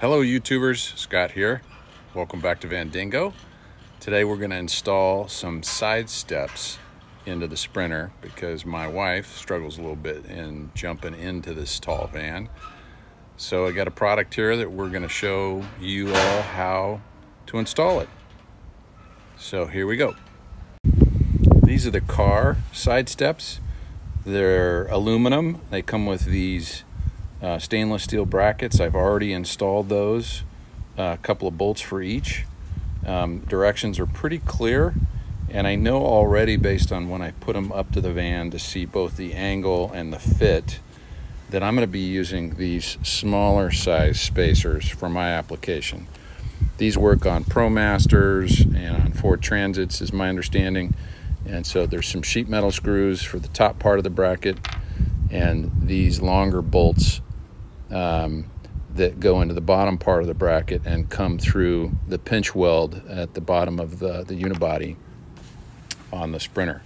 Hello YouTubers, Scott here. Welcome back to Vandingo. Today we're going to install some side steps into the Sprinter because my wife struggles a little bit in jumping into this tall van. So I got a product here that we're going to show you all how to install it. So here we go. These are the CARR side steps. They're aluminum. They come with these uh, stainless steel brackets. I've already installed those, uh, a couple of bolts for each. Um, directions are pretty clear, and I know already based on when I put them up to the van to see both the angle and the fit that I'm going to be using these smaller size spacers for my application. These work on ProMasters and on Ford Transits is my understanding. And so there's some sheet metal screws for the top part of the bracket and these longer bolts um, that go into the bottom part of the bracket and come through the pinch weld at the bottom of the, the unibody on the Sprinter.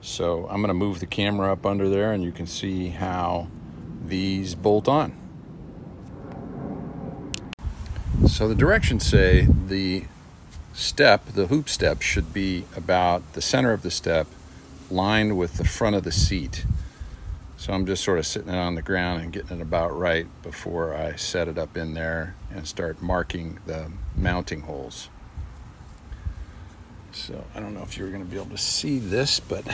So I'm going to move the camera up under there and you can see how these bolt on. So the directions say the step, the hoop step, should be about the center of the step lined with the front of the seat. So I'm just sort of sitting it on the ground and getting it about right before I set it up in there and start marking the mounting holes. So I don't know if you're going to be able to see this, but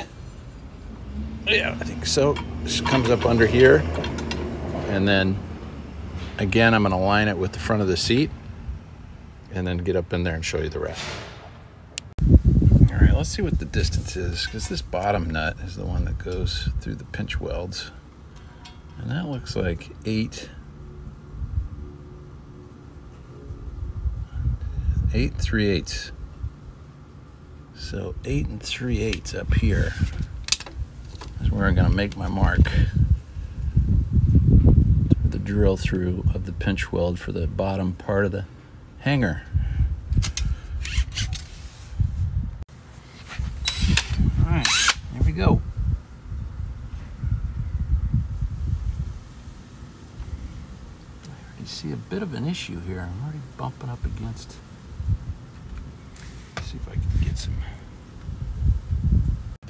yeah, I think so. This comes up under here. And then again, I'm going to line it with the front of the seat and then get up in there and show you the rest. Let's see what the distance is because this bottom nut is the one that goes through the pinch welds. And that looks like eight, eight three eighths. So eight and three eighths up here is where I'm gonna make my mark. The drill through of the pinch weld for the bottom part of the hanger. We go. You see a bit of an issue here. I'm already bumping up against. Let's see if I can get some.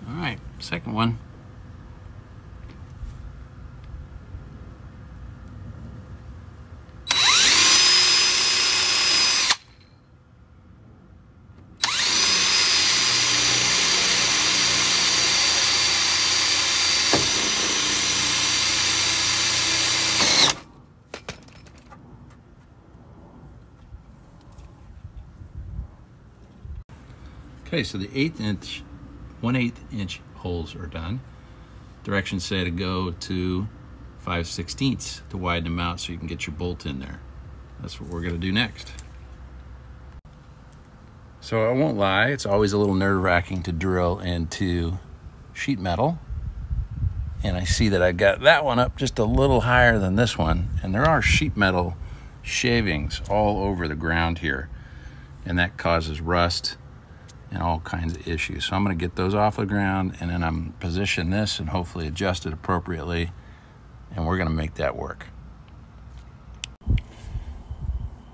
Alright, second one. Okay, so the eighth inch, one eighth inch holes are done. Directions say to go to 5 sixteenths to widen them out so you can get your bolt in there. That's what we're gonna do next. So I won't lie, it's always a little nerve wracking to drill into sheet metal. And I see that I got that one up just a little higher than this one. And there are sheet metal shavings all over the ground here. And that causes rust and all kinds of issues. So I'm going to get those off the ground and then I'm position this and hopefully adjust it appropriately and we're going to make that work.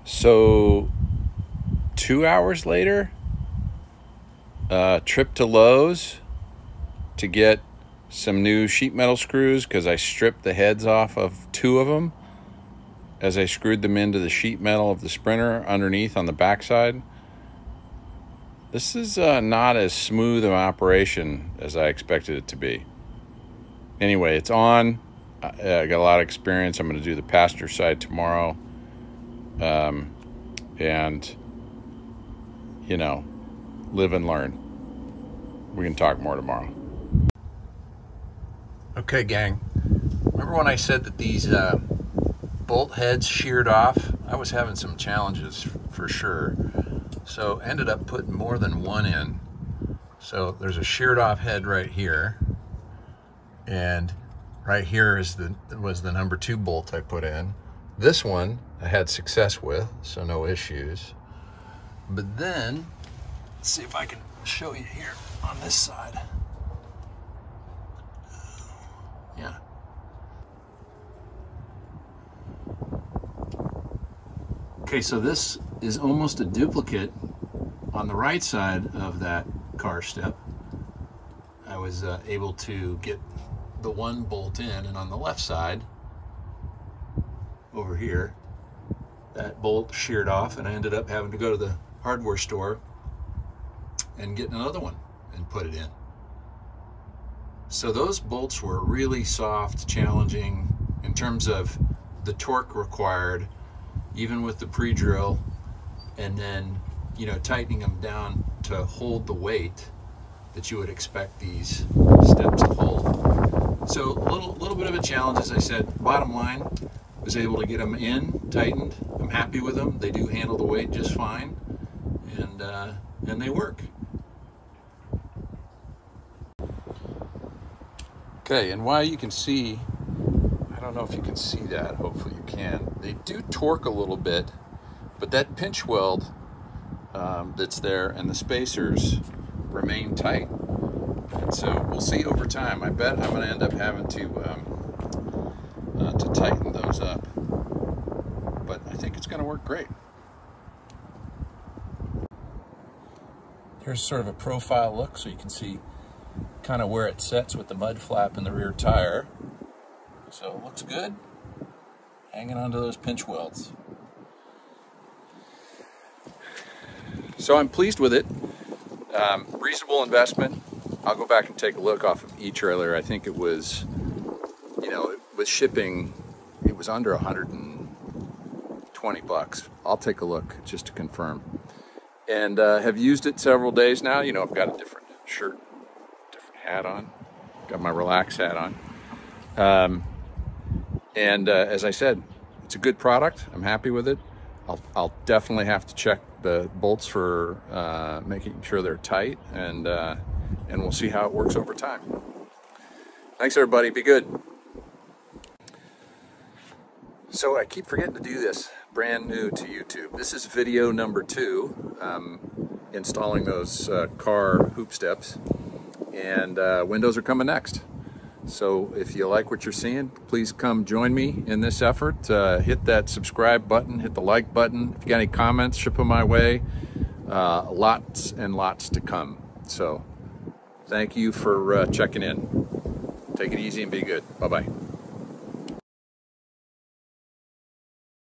So two hours later, uh, trip to Lowe's to get some new sheet metal screws because I stripped the heads off of two of them as I screwed them into the sheet metal of the Sprinter underneath on the backside. This is uh, not as smooth an operation as I expected it to be. Anyway, it's on. I got a lot of experience. I'm going to do the passenger side tomorrow. Um, and, you know, live and learn. We can talk more tomorrow. Okay, gang. Remember when I said that these uh, bolt heads sheared off? I was having some challenges for sure. So ended up putting more than one in. So there's a sheared off head right here. And right here is the was the number two bolt I put in. This one I had success with, so no issues. But then, let's see if I can show you here on this side. Yeah. Okay, so this is almost a duplicate on the right side of that CARR step. I was uh, able to get the one bolt in and on the left side over here that bolt sheared off and I ended up having to go to the hardware store and get another one and put it in. So those bolts were really soft, challenging in terms of the torque required, even with the pre-drill, and then you know tightening them down to hold the weight that you would expect these steps to hold. So a little, little bit of a challenge, as I said. Bottom line, was able to get them in, tightened. I'm happy with them. They do handle the weight just fine, and uh, and they work. Okay, and while you can see, I don't know if you can see that, hopefully you can, they do torque a little bit, but that pinch weld um, that's there and the spacers remain tight. And so we'll see over time. I bet I'm going to end up having to um, uh, to tighten those up, but I think it's going to work great. Here's sort of a profile look so you can see kind of where it sets with the mud flap in the rear tire. So it looks good. Hanging onto those pinch welds. So I'm pleased with it. Um, reasonable investment. I'll go back and take a look off of eTrailer. I think it was, you know, with shipping, it was under 120 bucks. I'll take a look just to confirm. And uh, have used it several days now. You know, I've got a different shirt different hat on. Got my relax hat on. Um, and uh, as I said, it's a good product. I'm happy with it. I'll, I'll definitely have to check the bolts for uh, making sure they're tight and, uh, and we'll see how it works over time. Thanks everybody, be good. So I keep forgetting to do this, brand new to YouTube. This is video number two, um, installing those uh, CARR hoop steps and uh, windows are coming next. So if you like what you're seeing, please come join me in this effort. Uh, hit that subscribe button, hit the like button. If you got any comments, ship them my way. Uh, lots and lots to come. So thank you for uh, checking in. Take it easy and be good. Bye-bye.